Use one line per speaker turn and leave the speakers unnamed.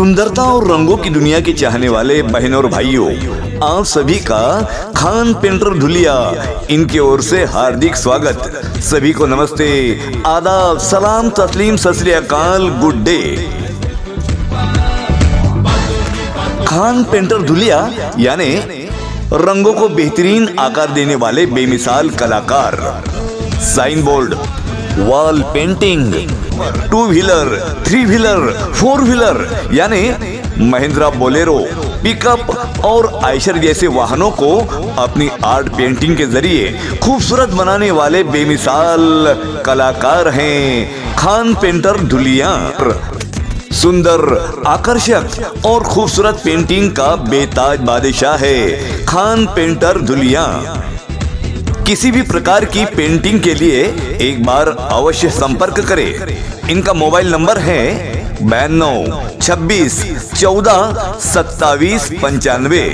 सुंदरता और रंगों की दुनिया के चाहने वाले बहनों और भाइयों, आप सभी का खान पेंटर धुलिया, इनकी ओर से हार्दिक स्वागत। सभी को नमस्ते, आदाब, सलाम, तस्लीम, सत अकाल, good day. Khan painter Dhulia, यानी रंगों को बेहतरीन आकार देने वाले बेमिसाल कलाकार। Sign board wall painting two wheeler three wheeler four wheeler यानी महिंद्रा बोलेरो पिकअप और आयशर जैसे वाहनों को अपनी आर्ट पेंटिंग के ज़रिए खूबसूरत बनाने वाले बेमिसाल कलाकार हैं खान पेंटर धुलिया। सुंदर, आकर्षक और खूबसूरत पेंटिंग का बेताज बादशाह है खान पेंटर धुलिया। किसी भी प्रकार की पेंटिंग के लिए एक बार अवश्य संपर्क करें। इनका मोबाइल नंबर है बयानौ छब्बीस, चौदह, सत्तावीस, पंचानवे।